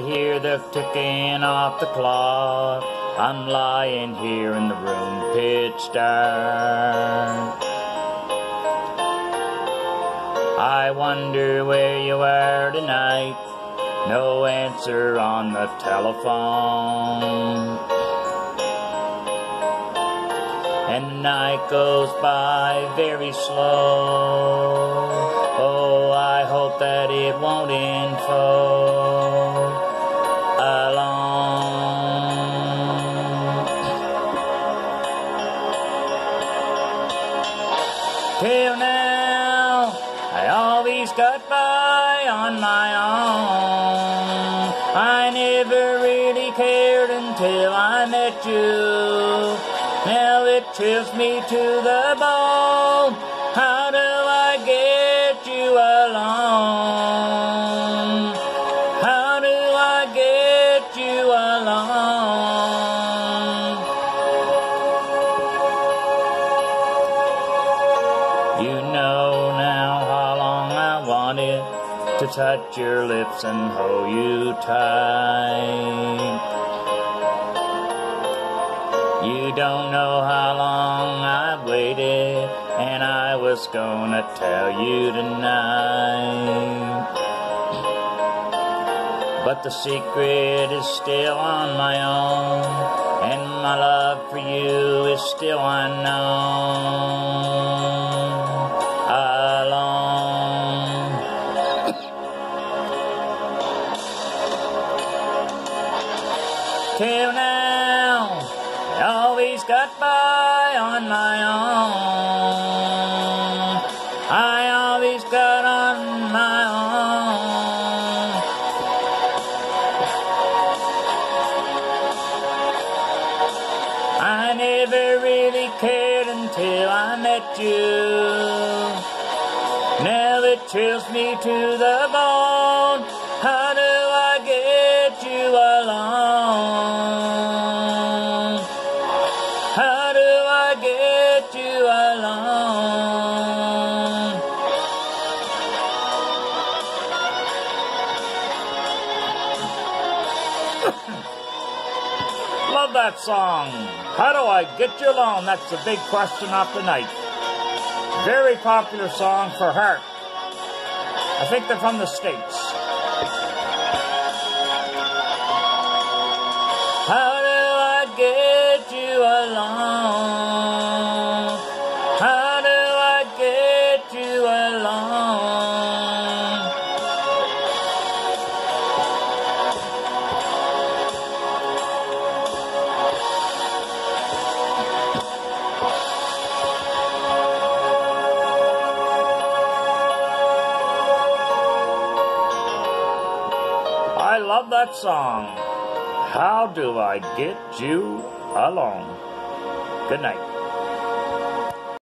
the ticking of the clock. I'm lying here in the room, pitch dark. I wonder where you are tonight. No answer on the telephone. And the night goes by very slow. Oh, I hope that it won't end Till now, I always got by on my own. I never really cared until I met you. Now it chills me to the bone. How do I know now how long I wanted to touch your lips and hold you tight. You don't know how long I've waited, and I was gonna tell you tonight. But the secret is still on my own, and my love for you is still unknown. Till now, I always got by on my own. I always got on my own. I never really cared until I met you. Now it chills me to the bone. Love that song. How do I get you alone? That's the big question of the night. Very popular song for her. I think they're from the States. Love that song. How do I get you alone? Good night.